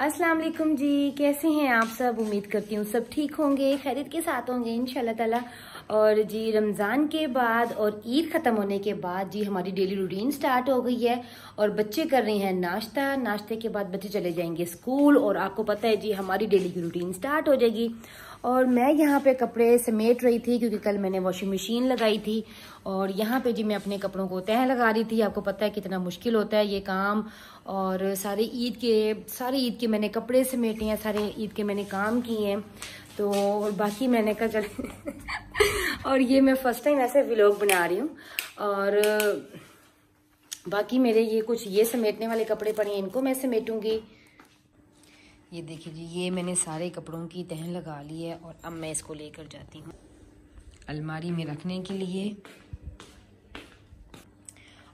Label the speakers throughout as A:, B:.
A: अस्सलाम वालेकुम जी, कैसे हैं आप सब? उम्मीद करती हूँ सब ठीक होंगे, खैरियत के साथ होंगे इन ताला। और जी, रमज़ान के बाद और ईद ख़त्म होने के बाद जी, हमारी डेली रूटीन स्टार्ट हो गई है। और बच्चे कर रहे हैं नाश्ता। नाश्ते के बाद बच्चे चले जाएँगे स्कूल और आपको पता है जी, हमारी डेली की रूटीन स्टार्ट हो जाएगी। और मैं यहाँ पे कपड़े समेट रही थी क्योंकि कल मैंने वॉशिंग मशीन लगाई थी। और यहाँ पे जी मैं अपने कपड़ों को तह लगा रही थी। आपको पता है कितना मुश्किल होता है ये काम। और सारे ईद के, सारे ईद के मैंने कपड़े समेटे हैं, सारे ईद के मैंने काम किए हैं। तो और बाकी मैंने कहा चल और ये मैं फ़र्स्ट टाइम ऐसे व्लॉग बना रही हूँ। और बाकी मेरे ये कुछ ये समेटने वाले कपड़े पड़े हैं, इनको मैं समेटूँगी। ये देखिए जी, ये मैंने सारे कपड़ों की तहन लगा ली है और अब मैं इसको लेकर जाती हूँ। अलमारी में रखने के लिए।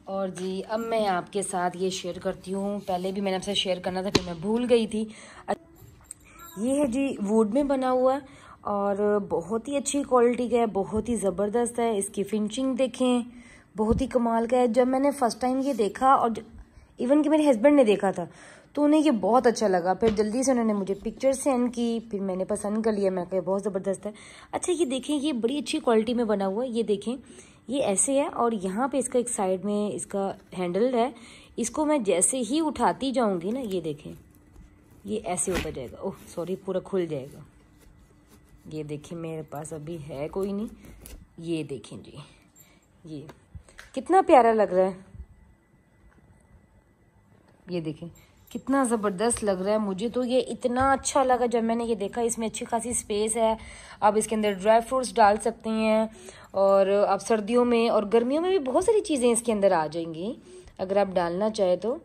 A: और जी, अब मैं आपके साथ ये शेयर करती हूँ। पहले भी मैंने आपसे शेयर करना था, फिर मैं भूल गई थी। ये है जी, वुड में बना हुआ और बहुत ही अच्छी क्वालिटी का है, बहुत ही ज़बरदस्त है। इसकी फिनिशिंग देखें, बहुत ही कमाल का है। जब मैंने फ़र्स्ट टाइम ये देखा और इवन कि मेरे हस्बैंड ने देखा था तो उन्हें ये बहुत अच्छा लगा। फिर जल्दी से उन्होंने मुझे पिक्चर सेंड की, फिर मैंने पसंद कर लिया। मैं कहा बहुत ज़बरदस्त है। अच्छा ये देखें, ये बड़ी अच्छी क्वालिटी में बना हुआ है। ये देखें, ये ऐसे है और यहाँ पे इसका एक साइड में इसका हैंडल है। इसको मैं जैसे ही उठाती जाऊँगी ना, ये देखें, ये ऐसे होता जाएगा। ओह सॉरी पूरा खुल जाएगा। ये देखें, मेरे पास अभी है कोई नहीं। ये देखें जी, ये। कितना प्यारा लग रहा है। ये देखें कितना ज़बरदस्त लग रहा है मुझे। तो ये इतना अच्छा लगा जब मैंने ये देखा, इसमें अच्छी खासी स्पेस है। आप इसके अंदर ड्राई फ्रूट्स डाल सकते हैं और आप सर्दियों में और गर्मियों में भी बहुत सारी चीज़ें इसके अंदर आ जाएँगी, अगर आप डालना चाहें तो।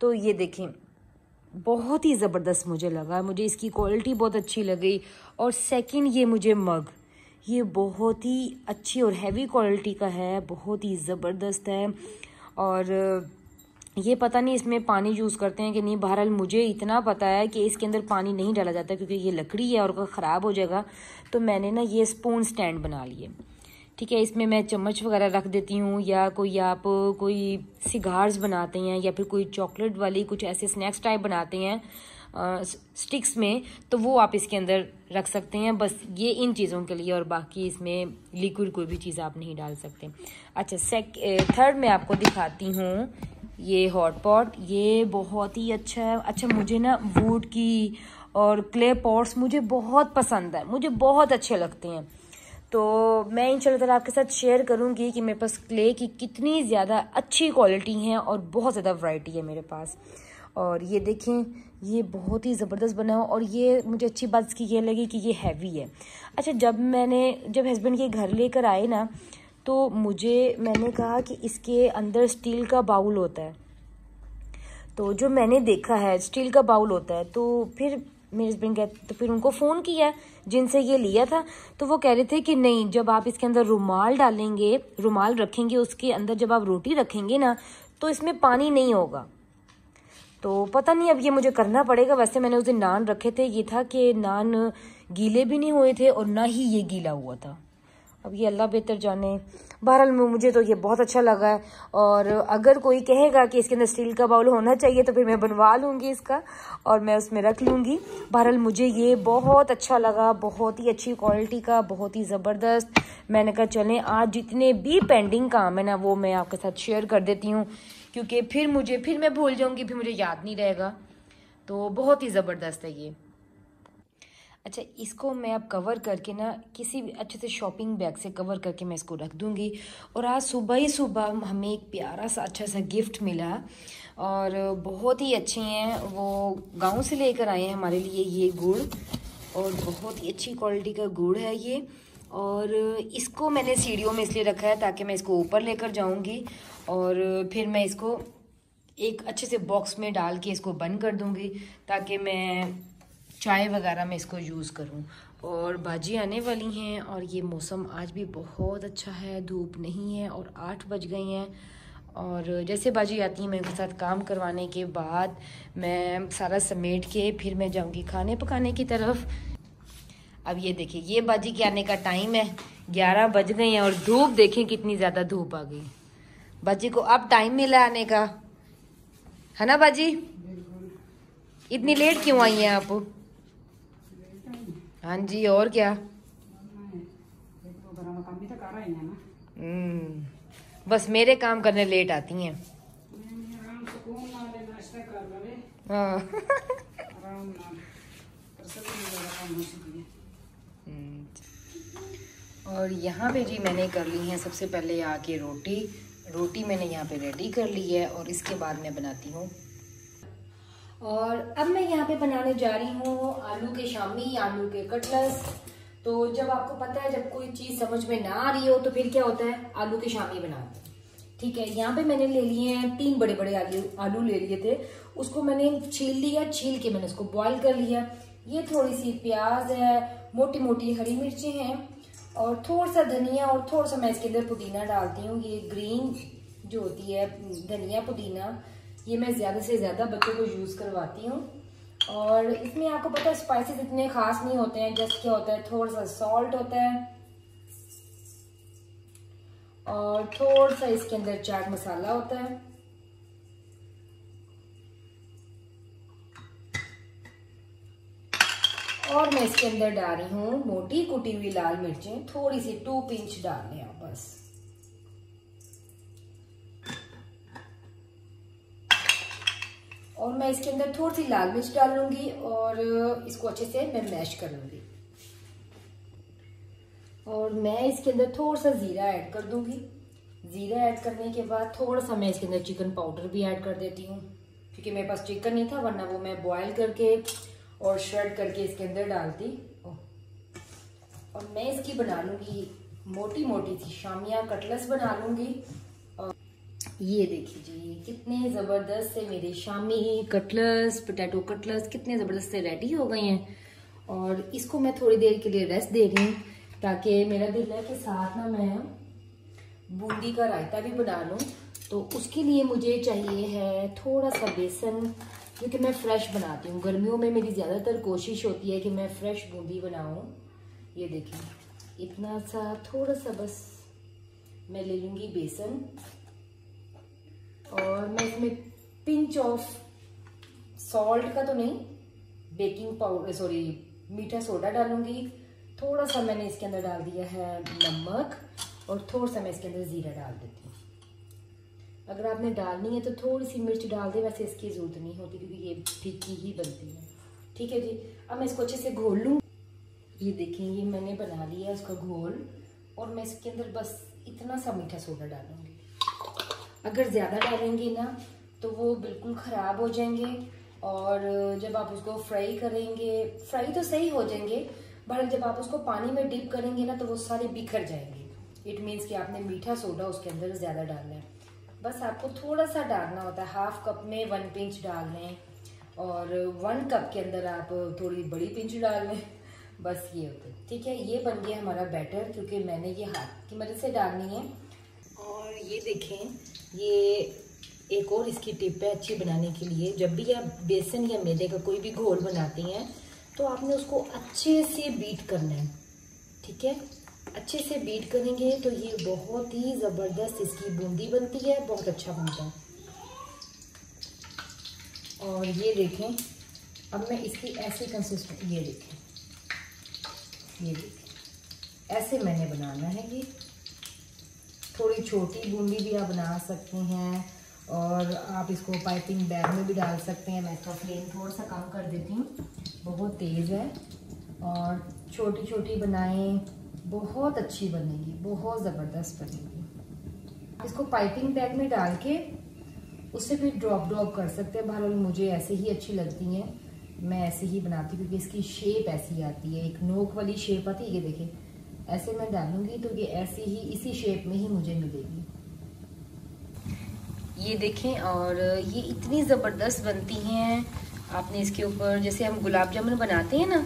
A: तो ये देखें, बहुत ही ज़बरदस्त मुझे लगा। मुझे इसकी क्वालिटी बहुत अच्छी लगी और सेकंड ये मुझे मग ये बहुत ही अच्छी और हैवी क्वालिटी का है, बहुत ही ज़बरदस्त है। और ये पता नहीं इसमें पानी यूज़ करते हैं कि नहीं। बहरहाल मुझे इतना पता है कि इसके अंदर पानी नहीं डाला जाता क्योंकि ये लकड़ी है और ख़राब हो जाएगा तो मैंने ना ये स्पून स्टैंड बना लिए। ठीक है इसमें मैं चम्मच वगैरह रख देती हूँ या कोई आप कोई सिगार्स बनाते हैं या फिर कोई चॉकलेट वाली कुछ ऐसे स्नैक्स टाइप बनाते हैं आ, स्टिक्स में तो वो आप इसके अंदर रख सकते हैं। बस ये इन चीज़ों के लिए और बाकी इसमें लिक्विड कोई भी चीज़ आप नहीं डाल सकते। अच्छा सेक थर्ड मैं आपको दिखाती हूँ ये हॉट पॉट ये बहुत ही अच्छा है। अच्छा मुझे ना वुड की और क्ले पॉट्स मुझे बहुत पसंद है। मुझे बहुत अच्छे लगते हैं। तो मैं इन तरह आपके साथ शेयर करूँगी कि मेरे पास क्ले की कितनी ज़्यादा अच्छी क्वालिटी है और बहुत ज़्यादा वैरायटी है मेरे पास। और ये देखें, ये बहुत ही ज़बरदस्त बना हो और ये मुझे अच्छी बात इसकी ये लगी कि ये हैवी है। अच्छा जब मैंने, जब हस्बैंड के घर लेकर आए ना तो मुझे, मैंने कहा कि इसके अंदर स्टील का बाउल होता है। तो जो मैंने देखा है स्टील का बाउल होता है तो फिर मेरे हस्बैंड कहते तो फिर उनको फ़ोन किया, जिनसे ये लिया था। तो वो कह रहे थे कि नहीं, जब आप इसके अंदर रुमाल डालेंगे, रुमाल रखेंगे, उसके अंदर जब आप रोटी रखेंगे ना तो इसमें पानी नहीं होगा। तो पता नहीं, अब ये मुझे करना पड़ेगा। वैसे मैंने उस दिन नान रखे थे। ये था कि नान गीले भी नहीं हुए थे और ना ही ये गीला हुआ था। अब ये अल्लाह बेहतर जाने। बहरहाल मुझे तो ये बहुत अच्छा लगा है। और अगर कोई कहेगा कि इसके अंदर स्टील का बाउल होना चाहिए तो फिर मैं बनवा लूँगी इसका और मैं उसमें रख लूँगी। बहरहाल मुझे ये बहुत अच्छा लगा, बहुत ही अच्छी क्वालिटी का, बहुत ही ज़बरदस्त। मैंने कहा, चलें, आज जितने भी पेंडिंग काम है ना, वो मैं आपके साथ शेयर कर देती हूँ। क्योंकि फिर मुझे, फिर मैं भूल जाऊँगी, फिर मुझे याद नहीं रहेगा। तो बहुत ही ज़बरदस्त है ये। अच्छा इसको मैं अब कवर करके ना किसी भी अच्छे से शॉपिंग बैग से कवर करके मैं इसको रख दूँगी। और आज सुबह ही सुबह हमें एक प्यारा सा अच्छा सा गिफ्ट मिला और बहुत ही अच्छे हैं। वो गाँव से लेकर आए हैं हमारे लिए ये गुड़ और बहुत ही अच्छी क्वालिटी का गुड़ है ये। और इसको मैंने सीढ़ियों में इसलिए रखा है ताकि मैं इसको ऊपर लेकर जाऊँगी और फिर मैं इसको एक अच्छे से बॉक्स में डाल के इसको बंद कर दूँगी ताकि मैं चाय वगैरह में इसको यूज़ करूँ। और बाजी आने वाली हैं और ये मौसम आज भी बहुत अच्छा है, धूप नहीं है और आठ बज गई हैं। और जैसे बाजी आती हैं, मैं उनके साथ काम करवाने के बाद मैं सारा समेट के फिर मैं जाऊँगी खाने पकाने की तरफ़। अब ये देखिए, ये बाजी के आने का टाइम है, ग्यारह बज गए हैं और धूप देखें कितनी ज़्यादा धूप आ गई। बाजी को अब टाइम मिला आने का। है ना बाजी इतनी लेट क्यों आई हैं आप? हाँ जी और क्या? हम्म, बस मेरे काम करने लेट आती हैं। हाँ। हम्म, और यहाँ पे जी मैंने कर ली है सबसे पहले आके रोटी। रोटी मैंने यहाँ पे रेडी कर ली है और इसके बाद मैं बनाती हूँ और अब मैं यहाँ पे बनाने जा रही हूँ आलू के शामी, आलू के कटलस। तो जब आपको पता है, जब कोई चीज़ समझ में ना आ रही हो तो फिर क्या होता है? आलू के शामी बनाते हैं। ठीक है, यहाँ पे मैंने ले लिए हैं तीन बड़े बड़े आलू आलू ले लिए थे। उसको मैंने छील लिया, छील के मैंने उसको बॉईल कर लिया। ये थोड़ी सी प्याज है मोटी मोटी हरी मिर्ची हैं और थोड़ा सा धनिया और थोड़ा सा मैं इसके अंदर पुदीना डालती हूँ। ये ग्रीन जो होती है, धनिया, पुदीना। ये मैं ज़्यादा से ज़्यादा बच्चों को यूज़ करवाती हूँ। और इसमें आपको पता है स्पाइसेस इतने खास नहीं होते हैं जस्ट क्या होता है थोड़ा सा सॉल्ट होता है। और थोड़ा सा इसके अंदर चाट मसाला होता है। और मैं इसके अंदर डाल रही हूँ मोटी कुटी हुई लाल मिर्चें थोड़ी सी टू पिंच डाल और मैं इसके अंदर थोड़ी सी लाल मिर्च डाल लूँगी और इसको अच्छे से मैं मैश कर लूँगी। और मैं इसके अंदर थोड़ा सा ज़ीरा ऐड कर दूँगी। ज़ीरा ऐड करने के बाद थोड़ा सा मैं इसके अंदर चिकन पाउडर भी ऐड कर देती हूँ, क्योंकि मेरे पास चिकन नहीं था, वरना वो मैं बॉयल करके और श्रेड करके इसके अंदर डालती। और मैं इसकी बना लूँगी मोटी मोटी सी शामिया कटलस बना लूँगी। ये देखिए जी कितने ज़बरदस्त से मेरे शामी कटलस पोटैटो कटलस, कितने ज़बरदस्त से रेडी हो गए हैं। और इसको मैं थोड़ी देर के लिए रेस्ट दे रही हूँ, ताकि मेरा दिल है कि साथ ना मैं बूंदी का रायता भी बना लूँ। तो उसके लिए मुझे चाहिए है थोड़ा सा बेसन क्योंकि मैं फ्रेश बनाती हूँ। गर्मियों में मेरी ज़्यादातर कोशिश होती है कि मैं फ्रेश बूंदी बनाऊँ। ये देखिए इतना सा, थोड़ा सा बस मैं ले लूँगी बेसन। और मैं इसमें पिंच ऑफ़ सॉल्ट का तो नहीं बेकिंग पाउडर सॉरी मीठा सोडा डालूँगी। थोड़ा सा मैंने इसके अंदर डाल दिया है नमक और थोड़ा सा मैं इसके अंदर ज़ीरा डाल देती हूँ। अगर आपने डालनी है तो थोड़ी सी मिर्च डाल दें, वैसे इसकी ज़रूरत नहीं होती क्योंकि ये फीकी ही बनती है। ठीक है जी, अब मैं इसको अच्छे से घोल लूँ। ये देखें, ये मैंने बना लिया उसका घोल और मैं इसके अंदर बस इतना सा मीठा सोडा डालूँगी। अगर ज़्यादा डालेंगे ना तो वो बिल्कुल ख़राब हो जाएँगे। और जब आप उसको फ्राई करेंगे फ्राई तो सही हो जाएँगे बट जब आप उसको पानी में डिप करेंगे ना तो वो सारे बिखर जाएँगे। इट मीन्स कि आपने मीठा सोडा उसके अंदर ज़्यादा डालना है। बस आपको थोड़ा सा डालना होता है। हाफ़ कप में वन पिंच डाल लें और वन कप के अंदर आप थोड़ी बड़ी पिंच डाल लें बस ये होता है। ठीक है, ये बन गया हमारा बैटर क्योंकि मैंने ये हाथ की मदद से डालनी है। ये देखें, ये एक और इसकी टिप है अच्छी बनाने के लिए। जब भी आप बेसन या मैदे का कोई भी घोल बनाते हैं तो आपने उसको अच्छे से बीट करना है, ठीक है? अच्छे से बीट करेंगे तो ये बहुत ही ज़बरदस्त इसकी बूंदी बनती है, बहुत अच्छा बनता है। और ये देखें, अब मैं इसकी ऐसी कंसिस्टेंट ये देखें ये देखें, ऐसे मैंने बनाना है ये। थोड़ी छोटी बूंदी भी आप बना सकते हैं और आप इसको पाइपिंग बैग में भी डाल सकते हैं। मैं इसका फ्लेम थोड़ा सा कम कर देती हूँ। बहुत तेज़ है और छोटी छोटी बनाएँ, बहुत अच्छी बनेगी, बहुत ज़बरदस्त बनेगी। इसको पाइपिंग बैग में डाल के उससे फिर ड्रॉप ड्रॉप कर सकते हैं। बहरहाल मुझे ऐसे ही अच्छी लगती हैं। मैं ऐसे ही बनाती हूँ क्योंकि इसकी शेप ऐसी आती है, एक नोक वाली शेप आती है। ये देखिए ऐसे मैं डालूँगी तो ये ऐसी ही, इसी शेप में ही मुझे मिलेगी। ये देखें, और ये इतनी ज़बरदस्त बनती हैं। आपने इसके ऊपर, जैसे हम गुलाब जामुन बनाते हैं ना,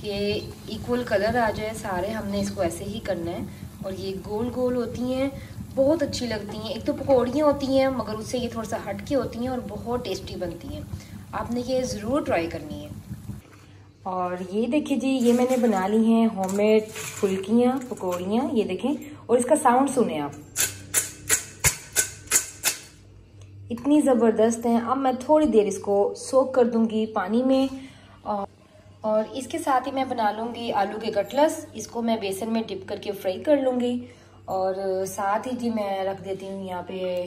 A: कि इक्वल कलर आ जाए सारे, हमने इसको ऐसे ही करना है। और ये गोल गोल होती हैं, बहुत अच्छी लगती हैं। एक तो पकौड़ियाँ होती हैं, मगर उससे ये थोड़ा सा हटके होती हैं और बहुत टेस्टी बनती हैं। आपने ये ज़रूर ट्राई करनी है। और ये देखिए जी, ये मैंने बना ली हैं होममेड फुल्कियाँ, पकौड़ियाँ, ये देखें, और इसका साउंड सुने आप। इतनी ज़बरदस्त हैं। अब मैं थोड़ी देर इसको सोक कर दूँगी पानी में और इसके साथ ही मैं बना लूँगी आलू के कटलस। इसको मैं बेसन में डिप करके फ्राई कर लूँगी और साथ ही जी मैं रख देती हूँ यहाँ पे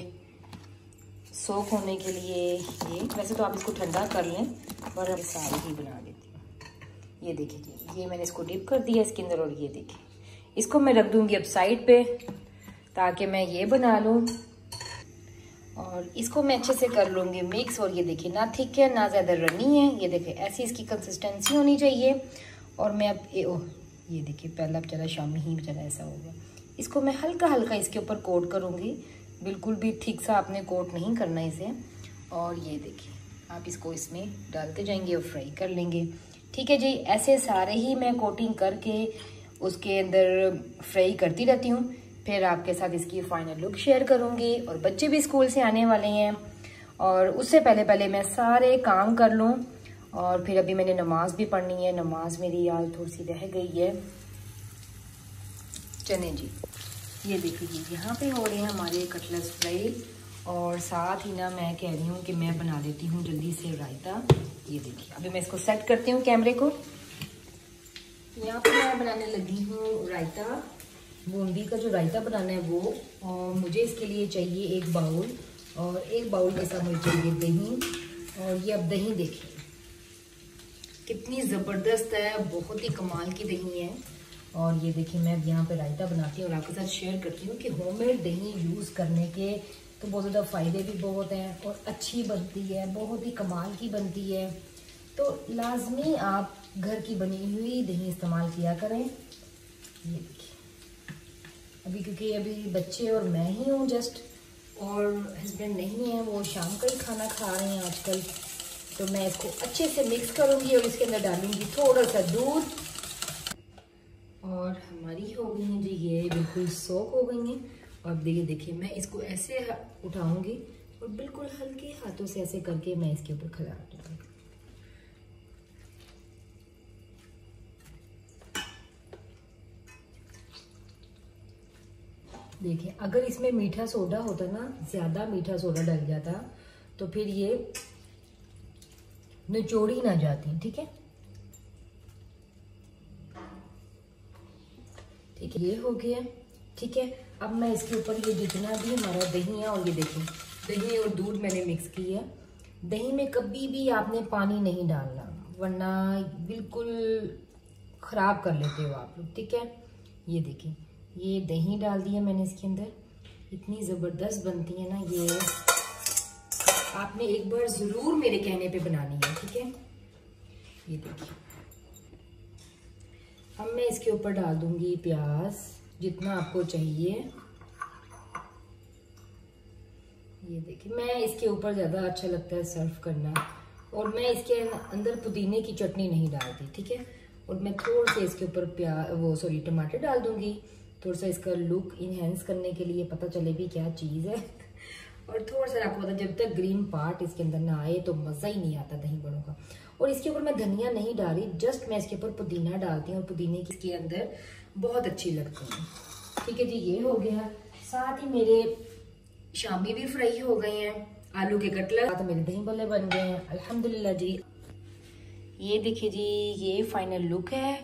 A: सोख होने के लिए ये। वैसे तो आप इसको ठंडा कर लें और हम सारी ही बना देती ये देखिए जी ये मैंने इसको डिप कर दिया इसके अंदर और ये देखिए इसको मैं रख दूँगी अब साइड पे ताकि मैं ये बना लूँ। और इसको मैं अच्छे से कर लूँगी मिक्स और ये देखिए ना थिक है ना ज़्यादा रनी है। ये देखिए ऐसी इसकी कंसिस्टेंसी होनी चाहिए। और मैं अब ए, ओ ये देखिए पहला बेचारा शामी ही बेचारा ऐसा हो गया। इसको मैं हल्का हल्का इसके ऊपर कोट करूँगी। बिल्कुल भी ठीक सा आपने कोट नहीं करना इसे। और ये देखिए आप इसको इसमें डालते जाएँगे और फ्राई कर लेंगे। ठीक है जी, ऐसे सारे ही मैं कोटिंग करके उसके अंदर फ्राई करती रहती हूँ। फिर आपके साथ इसकी फाइनल लुक शेयर करूँगी और बच्चे भी स्कूल से आने वाले हैं। और उससे पहले पहले मैं सारे काम कर लूँ और फिर अभी मैंने नमाज़ भी पढ़नी है। नमाज़ मेरी आज थोड़ी सी रह गई है। चने जी, ये देखिए यहाँ पे हो रहे हैं हमारे कटलस फ्राई और साथ ही ना मैं कह रही हूँ कि मैं बना देती हूँ जल्दी से रायता। ये देखिए, अभी मैं इसको सेट करती हूँ कैमरे को। यहाँ पर मैं बनाने लगी हूँ रायता। बूंदी का जो रायता बनाना है वो, और मुझे इसके लिए चाहिए एक बाउल, और एक बाउल के साथ मुझे चाहिए दही। और ये अब दही देखिए। कितनी ज़बरदस्त है, बहुत ही कमाल की दही है। और ये देखिए, मैं अब यहाँ पे रायता बनाती हूँ और आपके साथ शेयर करती हूँ कि होममेड दही यूज़ करने के तो बहुत ज़्यादा फ़ायदे भी बहुत हैं और अच्छी बनती है, बहुत ही कमाल की बनती है। तो लाजमी आप घर की बनी हुई दही इस्तेमाल किया करें। ये देखिए। अभी क्योंकि अभी बच्चे और मैं ही हूँ जस्ट, और हस्बैंड नहीं है, वो शाम का ही खाना खा रहे हैं आजकल। तो मैं इसको अच्छे से मिक्स करूँगी और इसके अंदर डालूँगी थोड़ा सा दूध। और हमारी हो गई हैं जी, ये बिल्कुल सोख हो गई हैं। और देखिए देखिए, मैं इसको ऐसे उठाऊँगी और बिल्कुल हल्के हाथों से ऐसे करके मैं इसके ऊपर खिला दूँगी। देखिए, अगर इसमें मीठा सोडा होता ना, ज़्यादा मीठा सोडा डल जाता तो फिर ये निचोड़ी ना जाती, ठीक है? ठीक है, ये हो गया, ठीक है? अब मैं इसके ऊपर ये जितना भी हमारा दही है, और ये देखिए, दही और दूध मैंने मिक्स किया दही में कभी भी आपने पानी नहीं डालना, वरना बिल्कुल ख़राब कर लेते हो आप लोग, ठीक है? ये देखिए, ये दही डाल दिया मैंने इसके अंदर। इतनी ज़बरदस्त बनती है ना ये। आपने एक बार ज़रूर मेरे कहने पे बनानी है, ठीक है? ये देखिए। अब मैं इसके ऊपर डाल दूँगी प्याज। जितना आपको चाहिए। ये देखिए, मैं इसके ऊपर ज़्यादा अच्छा लगता है सर्व करना। और मैं इसके अंदर पुदीने की चटनी नहीं डालती, ठीक है? और मैं थोड़ा सा इसके ऊपर प्याज, वो सॉरी, टमाटर डाल दूँगी। थोड़ा सा इसका लुक इन्हेंस करने के लिए पता चले भी क्या चीज़ है। और थोड़ा सा आपको पता, जब तक ग्रीन पार्ट इसके अंदर ना आए तो मज़ा ही नहीं आता दही बड़ों का। और इसके ऊपर मैं धनिया नहीं डाली जस्ट मैं इसके ऊपर पुदीना डालती हूँ। और पुदीने के अंदर बहुत अच्छी लगती है। ठीक है जी, ये हो गया। साथ ही मेरे शामी भी फ्राई हो गए हैं, आलू के कटलर। तो मेरे दही बल्ले बन गए हैं। अल्हम्दुलिल्लाह जी। ये देखिए जी, ये फाइनल लुक है।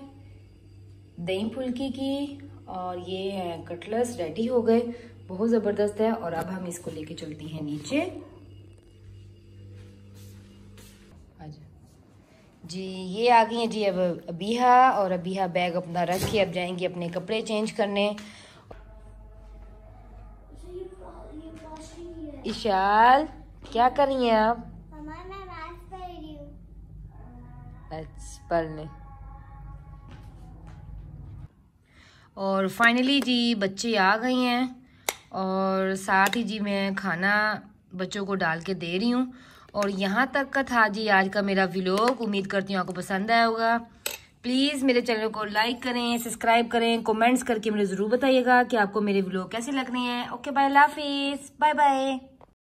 A: दही फुल्की की और ये है कटलस रेडी हो गए। बहुत ज़बरदस्त है और अब हम इसको लेके चलती हैं नीचे। जी ये आ गई है जी अब अबीहा और अबीहा बैग अपना रख के अब जाएँगे अपने कपड़े चेंज करने। इशाल क्या कर रही हैं आप? अच्छा पढ़ने। और फाइनली जी बच्चे आ गए हैं। और साथ ही जी मैं खाना बच्चों को डाल के दे रही हूँ। और यहाँ तक का था जी आज का मेरा व्लॉग उम्मीद करती हूँ आपको पसंद आया होगा। प्लीज़ मेरे चैनल को लाइक करें सब्सक्राइब करें कमेंट्स करके मुझे ज़रूर बताइएगा कि आपको मेरे व्लॉग कैसे लग रहे हैं ओके बाय हाफिज़ बाय बाय